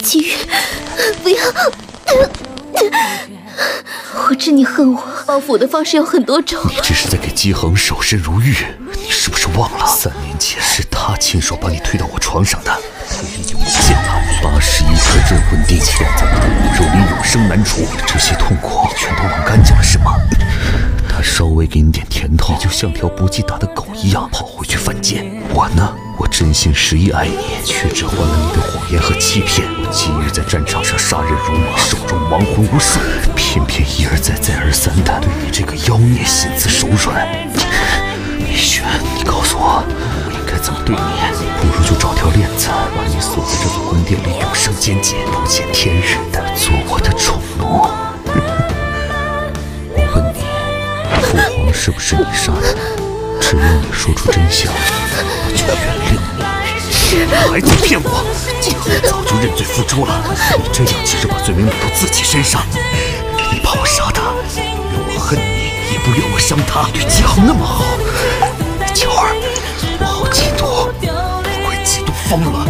姬玉，不要！我知你恨我，报复我的方式有很多种。你这是在给姬恒守身如玉，你是不是忘了？三年前是他亲手把你推到我床上的，他，八十一颗镇魂钉嵌在你的骨肉里，永生难除。这些痛苦你全都忘干净了是吗？他稍微给你点甜头，你就像条不记打的狗一样跑回去犯贱。我呢？我真心实意爱你，却只换了你的言和欺骗。我今日在战场上杀人如麻，手中亡魂无数，偏偏一而再、再而三的对你这个妖孽心慈手软。米雪，你告诉我，我应该怎么对你？不如就找条链子，把你锁在这座魂殿里，永生监禁，不见天日的做我的宠奴。我问你，父皇是不是你杀的？只要你说出真相，还在骗我！季恒早就认罪付诸了，你这样急着把罪名揽到自己身上，你怕我杀他，愿我恨你，也不愿我伤他。对季恒那么好，乔儿，我好嫉妒，我会嫉妒疯了。